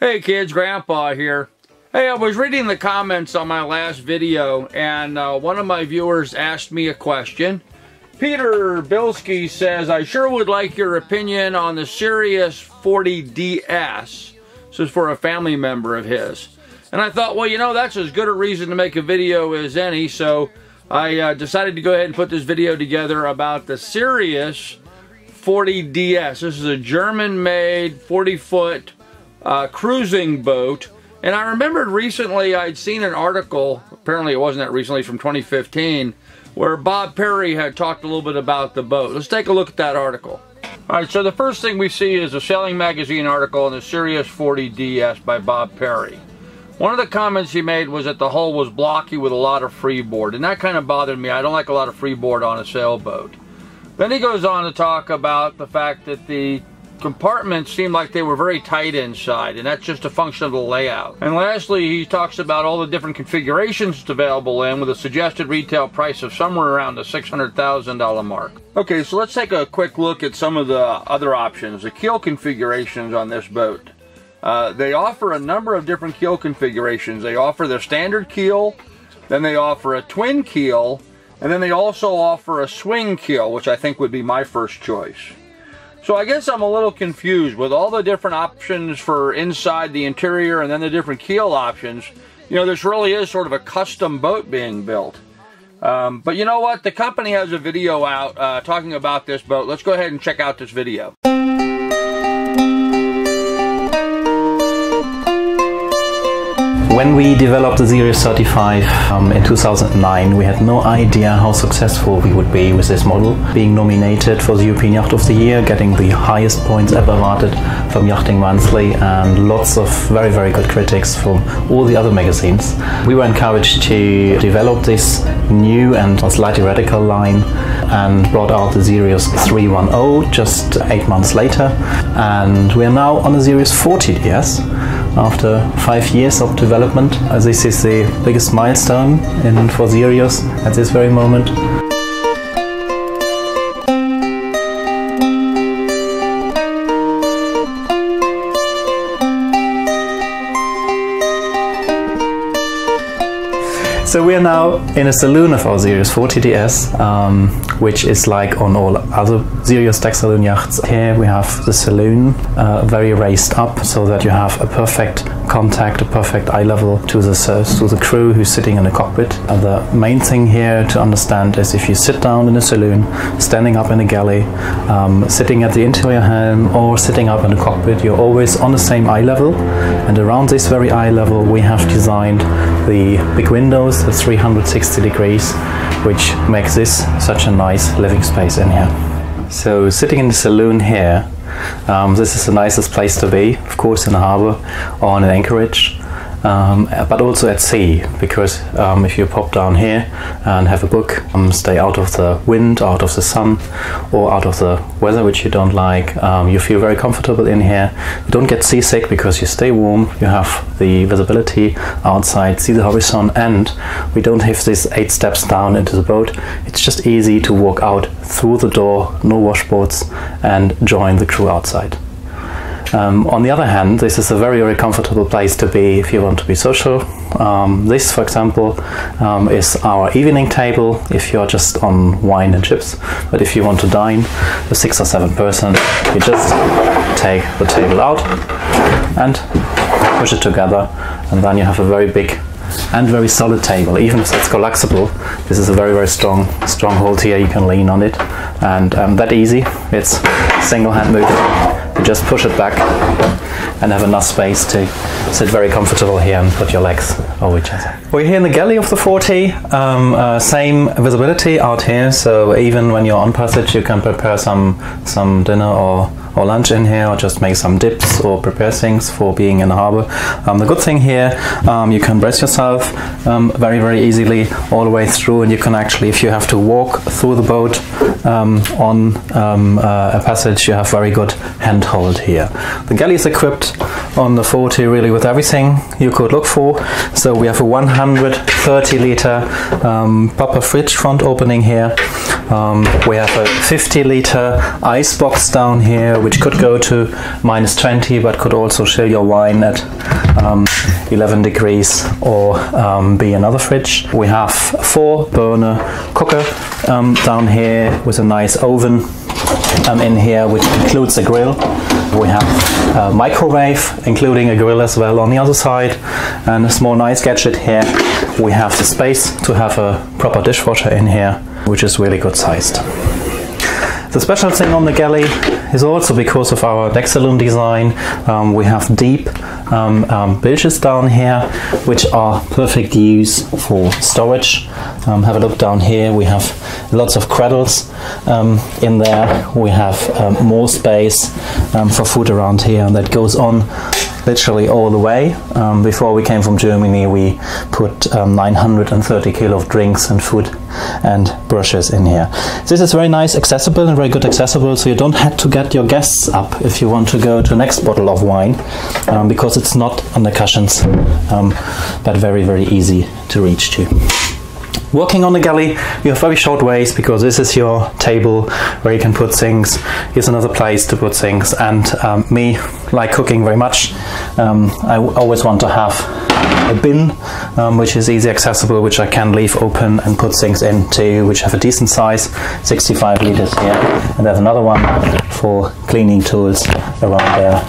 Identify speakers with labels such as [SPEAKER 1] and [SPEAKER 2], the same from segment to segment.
[SPEAKER 1] Hey kids, Grandpa here. Hey, I was reading the comments on my last video and uh, one of my viewers asked me a question. Peter Bilski says, I sure would like your opinion on the Sirius 40DS. This is for a family member of his. And I thought, well, you know, that's as good a reason to make a video as any, so I uh, decided to go ahead and put this video together about the Sirius 40DS. This is a German-made 40-foot uh, cruising boat. And I remembered recently I'd seen an article, apparently it wasn't that recently, from 2015, where Bob Perry had talked a little bit about the boat. Let's take a look at that article. Alright, so the first thing we see is a Sailing Magazine article on the Sirius 40DS by Bob Perry. One of the comments he made was that the hull was blocky with a lot of freeboard, and that kind of bothered me. I don't like a lot of freeboard on a sailboat. Then he goes on to talk about the fact that the compartments seemed like they were very tight inside, and that's just a function of the layout. And lastly, he talks about all the different configurations available in with a suggested retail price of somewhere around the $600,000 mark. Okay, so let's take a quick look at some of the other options, the keel configurations on this boat. Uh, they offer a number of different keel configurations. They offer the standard keel, then they offer a twin keel, and then they also offer a swing keel, which I think would be my first choice. So I guess I'm a little confused with all the different options for inside the interior and then the different keel options. You know, this really is sort of a custom boat being built. Um, but you know what? The company has a video out uh, talking about this boat. Let's go ahead and check out this video.
[SPEAKER 2] When we developed the Sirius 35 um, in 2009, we had no idea how successful we would be with this model. Being nominated for the European Yacht of the Year, getting the highest points ever awarded from Yachting Monthly, and lots of very, very good critics from all the other magazines. We were encouraged to develop this new and slightly radical line and brought out the Sirius 310 just eight months later. And we are now on the Sirius 40DS after five years of development. This is the biggest milestone in for Sirius at this very moment. So we are now in a saloon of our Sirius 40DS, um, which is like on all other Sirius deck saloon yachts. Here we have the saloon uh, very raised up so that you have a perfect contact, a perfect eye level to the to the crew who's sitting in the cockpit. The main thing here to understand is if you sit down in a saloon, standing up in a galley, um, sitting at the interior helm, or sitting up in the cockpit, you're always on the same eye level. And around this very eye level, we have designed the big windows at 360 degrees, which makes this such a nice living space in here. So sitting in the saloon here, um, this is the nicest place to be, of course in the harbour or in an Anchorage um, but also at sea because um, if you pop down here and have a book, um, stay out of the wind, out of the sun, or out of the weather which you don't like, um, you feel very comfortable in here. You don't get seasick because you stay warm, you have the visibility outside, see the horizon, and we don't have these eight steps down into the boat. It's just easy to walk out through the door, no washboards, and join the crew outside. Um, on the other hand, this is a very, very comfortable place to be if you want to be social. Um, this, for example, um, is our evening table if you're just on wine and chips. But if you want to dine with six or seven person, you just take the table out and push it together, and then you have a very big and very solid table. Even if it's collapsible, this is a very, very strong stronghold here. You can lean on it, and um, that easy. It's single hand movement just push it back and have enough space to sit very comfortable here and put your legs over each other. We're here in the galley of the 40, um, uh, same visibility out here, so even when you're on passage you can prepare some, some dinner or or lunch in here or just make some dips or prepare things for being in the harbor. Um, the good thing here, um, you can brace yourself um, very, very easily all the way through and you can actually, if you have to walk through the boat um, on um, uh, a passage, you have very good handhold here. The galley is equipped on the 40 really with everything you could look for. So we have a 130 liter um, proper fridge front opening here we have a 50 liter ice box down here, which could go to minus 20, but could also chill your wine at um, 11 degrees or um, be another fridge. We have four burner cooker um, down here with a nice oven um, in here, which includes a grill. We have a microwave, including a grill as well on the other side, and a small nice gadget here. We have the space to have a proper dishwasher in here, which is really good sized. The special thing on the galley is also because of our saloon design. Um, we have deep um, um, bilges down here, which are perfect use for storage. Um, have a look down here. We have lots of cradles um, in there. We have more space for food around here, and that goes on literally all the way. Um, before we came from Germany, we put um, 930 kilo of drinks and food and brushes in here. This is very nice, accessible and very good accessible, so you don't have to get your guests up if you want to go to the next bottle of wine, um, because it's not under cushions, um, but very, very easy to reach to. Working on the galley, you have very short ways because this is your table where you can put things. Here's another place to put things. And um, me, like cooking very much, um, I always want to have a bin um, which is easy accessible, which I can leave open and put things into, which have a decent size, 65 liters here. And there's another one for cleaning tools around there,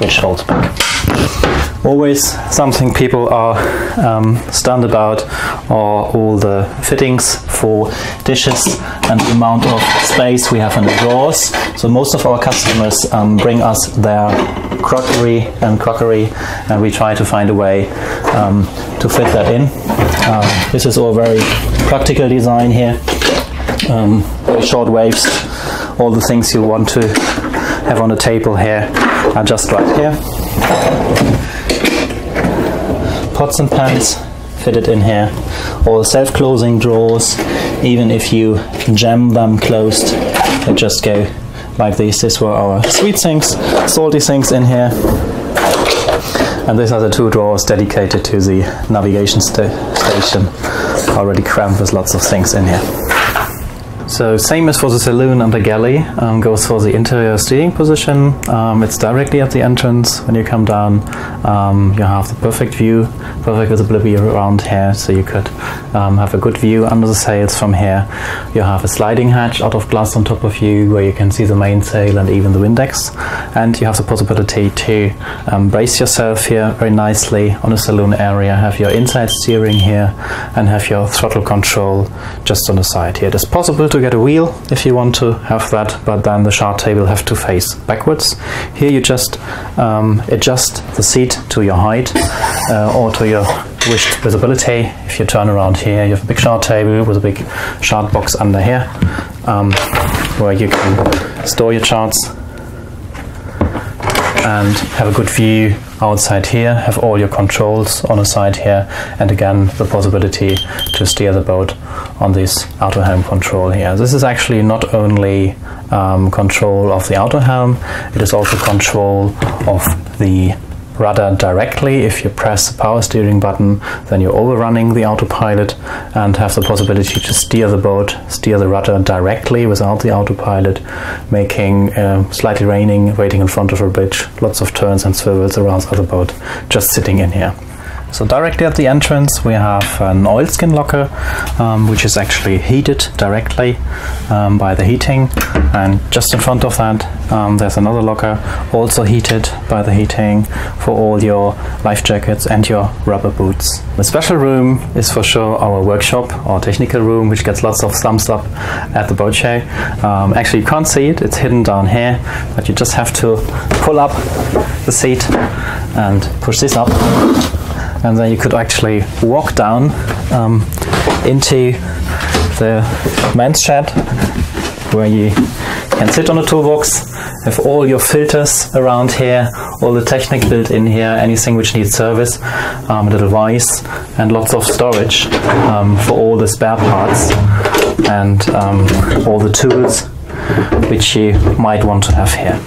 [SPEAKER 2] which holds back always something people are um, stunned about are all the fittings for dishes and the amount of space we have in the drawers. So most of our customers um, bring us their crockery and crockery and we try to find a way um, to fit that in. Um, this is all very practical design here. Um, very short waves, all the things you want to have on the table here are just right here pots and pans fitted in here. All self-closing drawers even if you jam them closed they just go like this this were our sweet sinks salty sinks in here. And these are the two drawers dedicated to the navigation sta station. Already crammed with lots of things in here so same as for the saloon and the galley, um, goes for the interior steering position. Um, it's directly at the entrance when you come down. Um, you have the perfect view, perfect visibility around here, so you could um, have a good view under the sails from here. You have a sliding hatch out of glass on top of you where you can see the mainsail and even the Windex. And you have the possibility to um, brace yourself here very nicely on a saloon area, have your inside steering here and have your throttle control just on the side here. It is possible to get a wheel if you want to have that, but then the chart table have to face backwards. Here you just um, adjust the seat to your height uh, or to your wished visibility. If you turn around here, you have a big chart table with a big chart box under here um, where you can store your charts and have a good view outside here, have all your controls on the side here, and again the possibility to steer the boat on this auto helm control here. This is actually not only um, control of the auto helm, it is also control of the rudder directly. If you press the power steering button, then you're overrunning the autopilot and have the possibility to steer the boat, steer the rudder directly without the autopilot, making uh, slightly raining, waiting in front of a bridge, lots of turns and swivels around the boat, just sitting in here. So directly at the entrance we have an oilskin locker um, which is actually heated directly um, by the heating and just in front of that um, there's another locker also heated by the heating for all your life jackets and your rubber boots. The special room is for sure our workshop or technical room which gets lots of thumbs up at the boat show. Um, actually you can't see it, it's hidden down here but you just have to pull up the seat and push this up and then you could actually walk down um, into the men's shed where you can sit on a toolbox, have all your filters around here, all the technique built in here, anything which needs service, um, a little vise, and lots of storage um, for all the spare parts and um, all the tools which you might want to have here.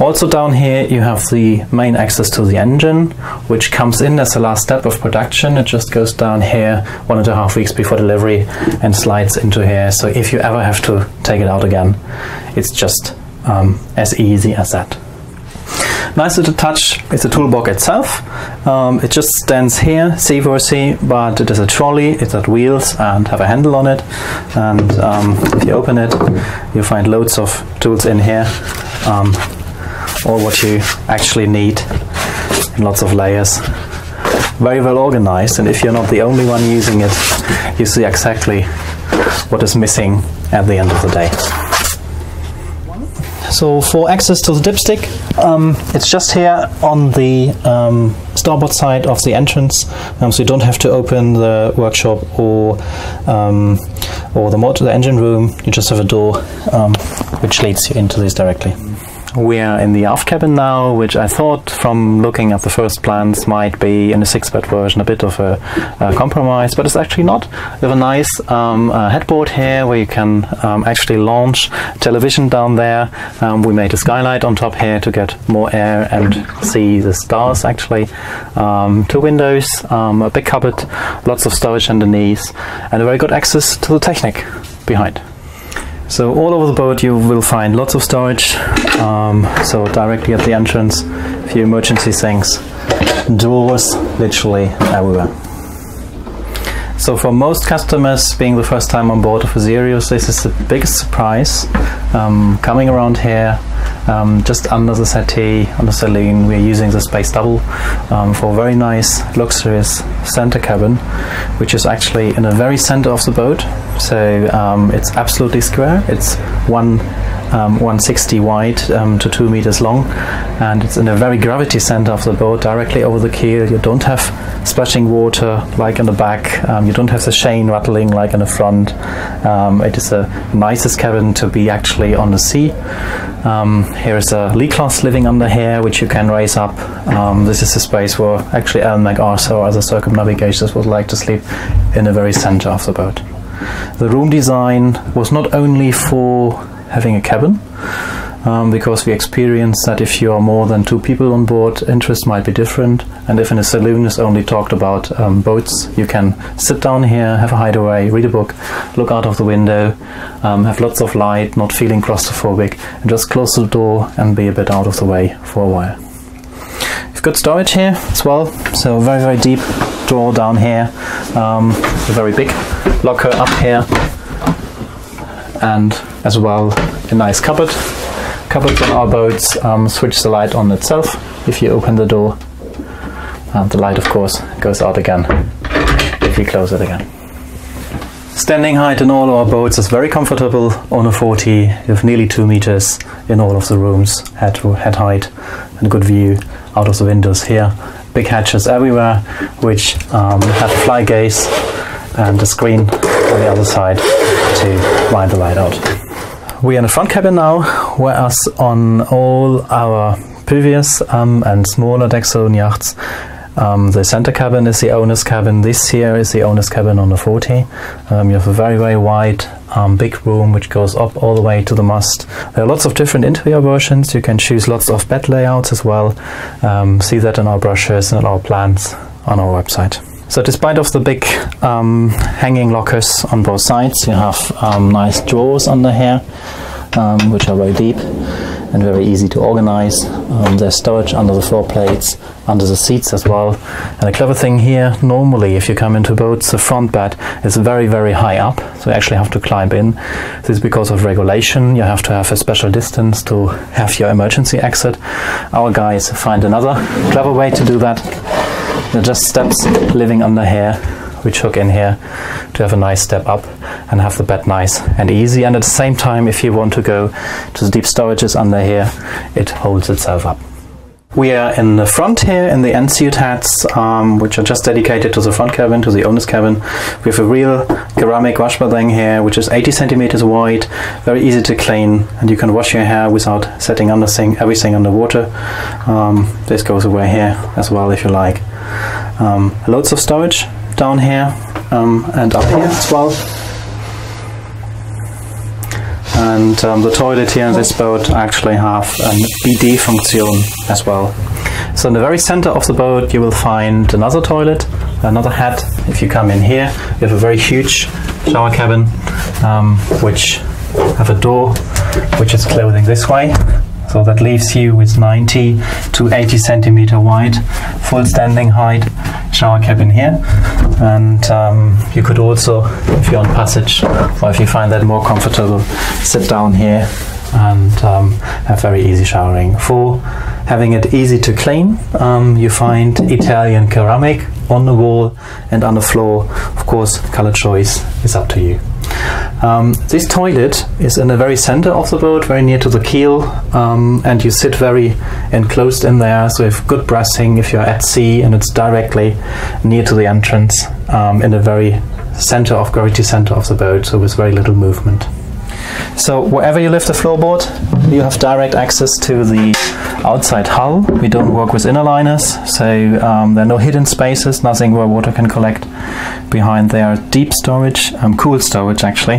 [SPEAKER 2] Also down here you have the main access to the engine, which comes in as the last step of production. It just goes down here one and a half weeks before delivery and slides into here. So if you ever have to take it out again, it's just um, as easy as that. Nice little touch is the toolbox itself. Um, it just stands here, seaworthy, but it is a trolley, it's got wheels and have a handle on it. And um, if you open it, you find loads of tools in here. Um, all what you actually need in lots of layers. Very well organized, and if you're not the only one using it, you see exactly what is missing at the end of the day. So for access to the dipstick, um, it's just here on the um, starboard side of the entrance, um, so you don't have to open the workshop or um, or the motor, the engine room. You just have a door um, which leads you into this directly. We are in the aft cabin now, which I thought from looking at the first plans might be in a six bed version a bit of a, a compromise, but it's actually not. We have a nice um, uh, headboard here where you can um, actually launch television down there. Um, we made a skylight on top here to get more air and see the stars actually. Um, two windows, um, a big cupboard, lots of storage underneath, and a very good access to the Technic behind. So all over the boat you will find lots of storage. Um, so directly at the entrance, a few emergency things, doors literally everywhere. So for most customers, being the first time on board of a Sirius, this is the biggest surprise. Um, coming around here, um, just under the settee, on the saloon, we're using the Space Double um, for a very nice, luxurious center cabin, which is actually in the very center of the boat. So um, it's absolutely square. It's one um, 160 wide um, to 2 meters long. And it's in a very gravity center of the boat directly over the keel. You don't have splashing water like in the back. Um, you don't have the chain rattling like in the front. Um, it is the nicest cabin to be actually on the sea. Um, here is a lee cloth living under here which you can raise up. Um, this is the space where actually Ellen MacArthur as a circumnavigationist would like to sleep in the very center of the boat. The room design was not only for having a cabin um, because we experienced that if you are more than two people on board, interest might be different. And if in a saloon is only talked about um, boats, you can sit down here, have a hideaway, read a book, look out of the window, um, have lots of light, not feeling claustrophobic, and just close the door and be a bit out of the way for a while. You've got storage here as well, so very very deep drawer down here, um, a very big locker up here, and as well a nice cupboard. Cupboards on our boats um, switch the light on itself if you open the door. And the light, of course, goes out again if you close it again. Standing height in all our boats is very comfortable on a 40. You have nearly 2 meters in all of the rooms, head, head height, and good view out of the windows here. Big hatches everywhere, which um, have a fly gaze and a screen on the other side to blind the light out. We are in the front cabin now, whereas on all our previous um, and smaller saloon yachts, um, the center cabin is the owner's cabin. This here is the owner's cabin on the 40. Um, you have a very, very wide, um, big room which goes up all the way to the mast. There are lots of different interior versions. You can choose lots of bed layouts as well. Um, see that in our brochures and our plans on our website. So despite of the big um, hanging lockers on both sides, you have um, nice drawers under here, um, which are very deep and very easy to organize. Um, there's storage under the floor plates, under the seats as well. And a clever thing here, normally if you come into boats, the front bed is very, very high up, so you actually have to climb in. This is because of regulation. You have to have a special distance to have your emergency exit. Our guys find another clever way to do that they're just steps living under here, which hook in here to have a nice step up and have the bed nice and easy. And at the same time, if you want to go to the deep storages under here, it holds itself up. We are in the front here in the end suite hats, um, which are just dedicated to the front cabin, to the owner's cabin. We have a real ceramic wash bathing here, which is 80 centimeters wide, very easy to clean, and you can wash your hair without setting everything underwater. Um, this goes away here as well if you like. Um, loads of storage down here um, and up here as well. and um, the toilet here in this boat actually have an BD function as well. So in the very center of the boat you will find another toilet, another head. If you come in here, you have a very huge shower cabin, um, which have a door which is closing this way. So that leaves you with 90 to 80 centimeter wide, full standing height shower cabin here. And um, you could also, if you're on passage or if you find that more comfortable, sit down here and um, have very easy showering. For having it easy to clean, um, you find Italian ceramic on the wall and on the floor. Of course, color choice is up to you. Um, this toilet is in the very center of the boat, very near to the keel, um, and you sit very enclosed in there. So you have good breathing if you're at sea, and it's directly near to the entrance um, in the very center of gravity center of the boat, so with very little movement. So wherever you lift the floorboard, you have direct access to the outside hull. We don't work with inner liners, so um, there are no hidden spaces, nothing where water can collect. Behind there, deep storage, um, cool storage actually.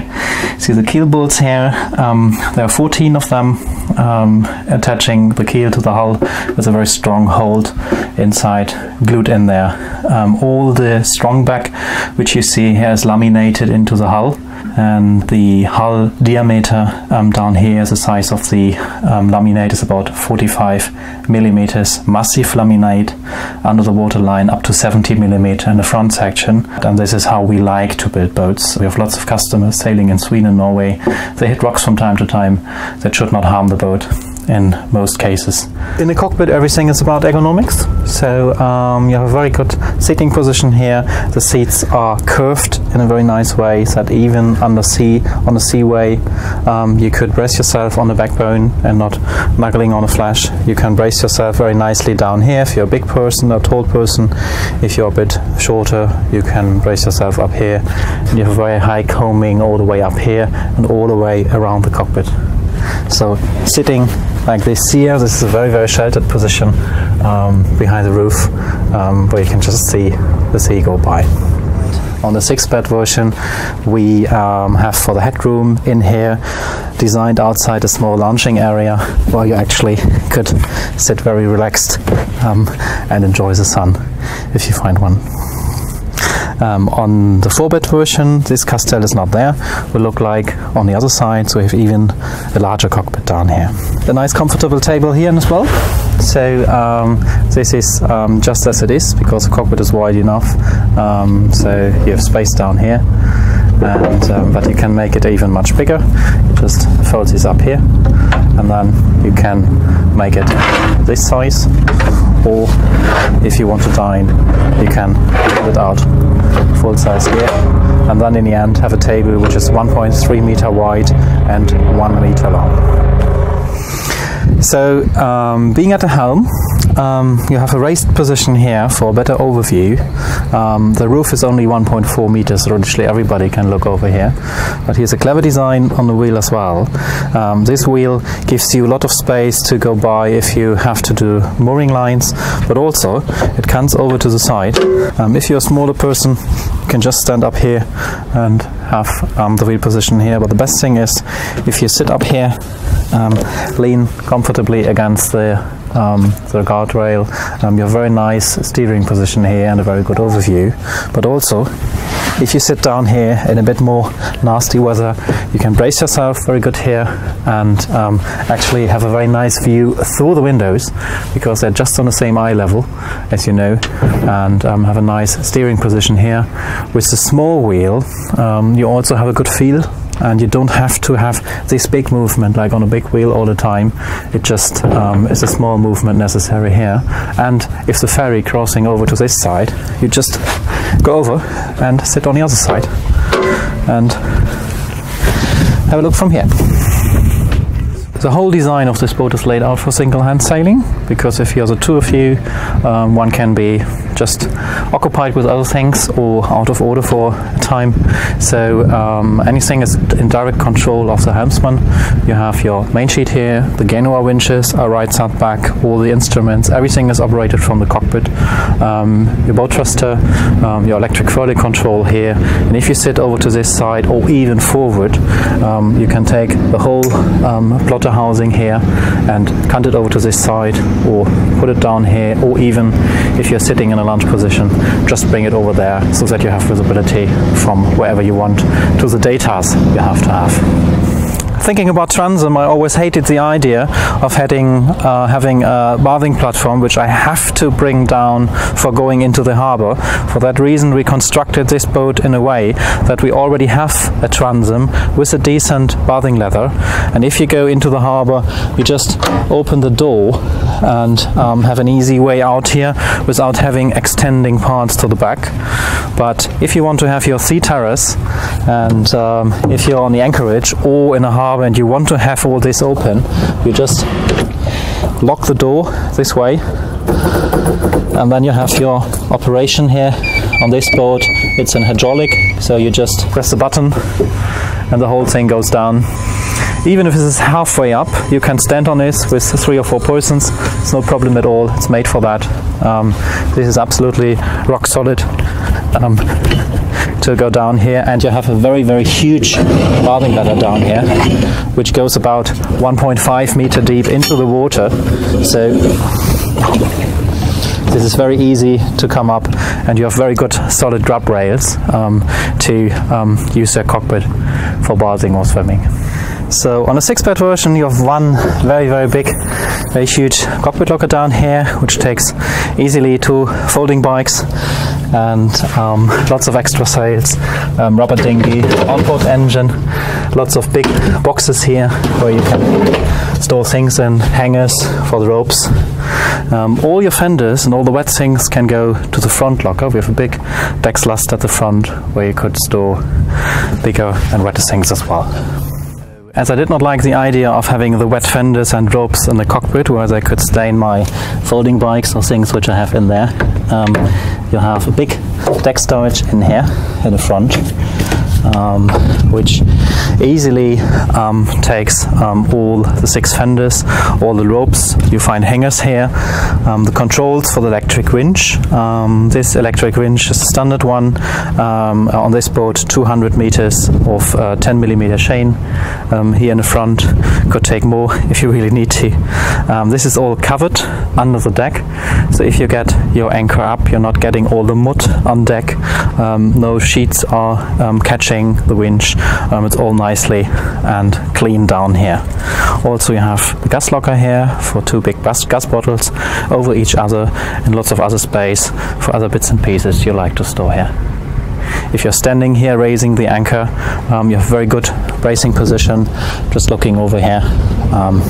[SPEAKER 2] See the keel bolts here, um, there are 14 of them um, attaching the keel to the hull with a very strong hold inside, glued in there. Um, all the strong back, which you see here, is laminated into the hull and the hull diameter um, down here is the size of the um, laminate is about 45 millimeters massive laminate under the waterline up to 70 millimeter in the front section. And this is how we like to build boats. We have lots of customers sailing in Sweden and Norway. They hit rocks from time to time that should not harm the boat in most cases. In the cockpit, everything is about ergonomics. So um, you have a very good seating position here. The seats are curved in a very nice way, so that even on the sea, on the seaway, um, you could brace yourself on the backbone and not knuckling on a flash. You can brace yourself very nicely down here if you're a big person or tall person. If you're a bit shorter, you can brace yourself up here. And you have a very high combing all the way up here and all the way around the cockpit. So sitting like this here, this is a very very sheltered position um, behind the roof um, where you can just see the sea go by. On the six bed version, we um, have for the headroom in here designed outside a small lounging area where you actually could sit very relaxed um, and enjoy the sun if you find one. Um, on the 4-bit version, this Castell is not there. Will look like on the other side, so we have even a larger cockpit down here. A nice comfortable table here as well. So um, this is um, just as it is because the cockpit is wide enough. Um, so you have space down here. And, um, but you can make it even much bigger. You just fold this up here and then you can make it this size or if you want to dine you can pull it out full size here and then in the end have a table which is 1.3 meter wide and 1 meter long. So um, being at the helm um, you have a raised position here for a better overview. Um, the roof is only 1.4 meters, so literally everybody can look over here. But here's a clever design on the wheel as well. Um, this wheel gives you a lot of space to go by if you have to do mooring lines, but also it comes over to the side. Um, if you're a smaller person, you can just stand up here and have um, the wheel position here. But the best thing is if you sit up here, um, lean comfortably against the um, the guardrail. Um, you have a very nice steering position here and a very good overview. But also, if you sit down here in a bit more nasty weather, you can brace yourself very good here and um, actually have a very nice view through the windows because they're just on the same eye level, as you know, and um, have a nice steering position here. With the small wheel, um, you also have a good feel and you don't have to have this big movement like on a big wheel all the time. It just um, is a small movement necessary here. And if the ferry crossing over to this side, you just go over and sit on the other side and have a look from here. The whole design of this boat is laid out for single hand sailing because if you're the two of you, um, one can be just occupied with other things or out of order for a time. So um, anything is in direct control of the helmsman. You have your main sheet here, the Genoa winches are right side back, all the instruments, everything is operated from the cockpit. Um, your bow thruster, um, your electric furling control here, and if you sit over to this side or even forward, um, you can take the whole um, plotter housing here and cunt it over to this side or put it down here or even if you're sitting in a lunge position just bring it over there so that you have visibility from wherever you want to the datas you have to have thinking about transom, I always hated the idea of heading, uh, having a bathing platform which I have to bring down for going into the harbor. For that reason, we constructed this boat in a way that we already have a transom with a decent bathing leather. And if you go into the harbor, you just open the door and um, have an easy way out here without having extending parts to the back. But if you want to have your sea terrace and um, if you're on the anchorage or in a harbor and you want to have all this open, you just lock the door this way and then you have your operation here on this board It's an hydraulic, so you just press the button and the whole thing goes down. Even if it is halfway up, you can stand on this with three or four persons. It's no problem at all. It's made for that. Um, this is absolutely rock solid. Um, to go down here and you have a very very huge bathing ladder down here which goes about 1.5 meter deep into the water so this is very easy to come up and you have very good solid grub rails um, to um, use the cockpit for bathing or swimming. So on a six-bed version you have one very very big very huge cockpit locker down here which takes easily two folding bikes and um, lots of extra sails, um, rubber dinghy, onboard engine, lots of big boxes here where you can store things in, hangers for the ropes. Um, all your fenders and all the wet things can go to the front locker. We have a big deck Dexlast at the front where you could store bigger and wetter things as well as I did not like the idea of having the wet fenders and ropes in the cockpit where they could stain my folding bikes or things which I have in there. Um, you have a big deck storage in here in the front um, which easily um, takes um, all the six fenders, all the ropes. You find hangers here, um, the controls for the electric winch. Um, this electric winch is a standard one um, on this boat, 200 meters of uh, 10 millimeter chain here in the front. Could take more if you really need to. this is all covered under the deck, so if you get your anchor up, you're not getting all the mud on deck. no sheets are catching the winch. It's all nicely and clean down here. Also you have the gas locker here for two big gas bottles over each other and lots of other space for other bits and pieces you like to store here. If you're standing here raising the anchor, um, you have a very good bracing position, just looking over here um,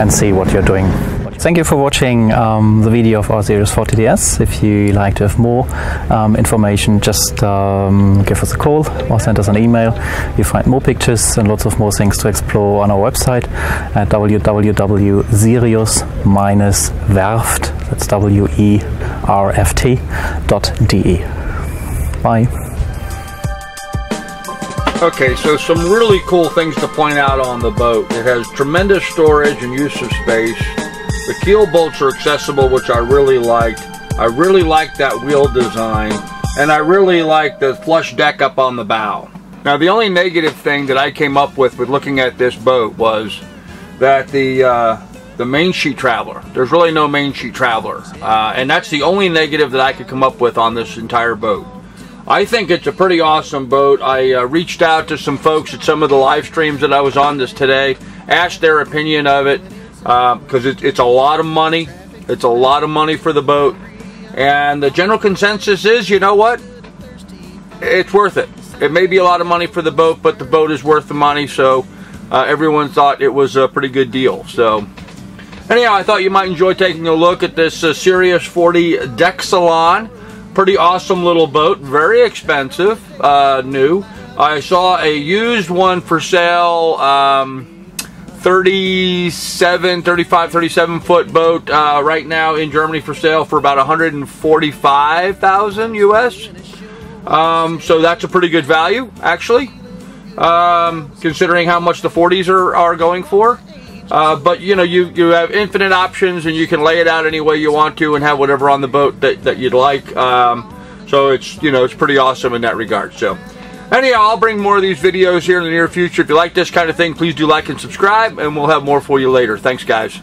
[SPEAKER 2] and see what you're doing Thank you for watching um, the video of our Sirius 40DS. If you like to have more um, information, just um, give us a call or send us an email. You find more pictures and lots of more things to explore on our website at www.sirius-werft, that's W-E-R-F-T dot D-E. Bye.
[SPEAKER 1] Okay, so some really cool things to point out on the boat. It has tremendous storage and use of space. The keel bolts are accessible, which I really liked. I really like that wheel design, and I really like the flush deck up on the bow. Now, the only negative thing that I came up with with looking at this boat was that the uh, the main sheet traveler. There's really no main sheet traveler, uh, and that's the only negative that I could come up with on this entire boat. I think it's a pretty awesome boat. I uh, reached out to some folks at some of the live streams that I was on this today, asked their opinion of it because uh, it, it's a lot of money. It's a lot of money for the boat. And the general consensus is, you know what? It's worth it. It may be a lot of money for the boat, but the boat is worth the money. So uh, everyone thought it was a pretty good deal. So anyhow, I thought you might enjoy taking a look at this uh, Sirius 40 deck saloon. Pretty awesome little boat. Very expensive. Uh, new. I saw a used one for sale. Um, 37, 35, 37 foot boat uh, right now in Germany for sale for about 145,000 US. Um, so that's a pretty good value, actually, um, considering how much the 40s are, are going for. Uh, but you know, you, you have infinite options and you can lay it out any way you want to and have whatever on the boat that, that you'd like. Um, so it's, you know, it's pretty awesome in that regard. So anyhow, I'll bring more of these videos here in the near future. If you like this kind of thing, please do like and subscribe and we'll have more for you later. Thanks guys.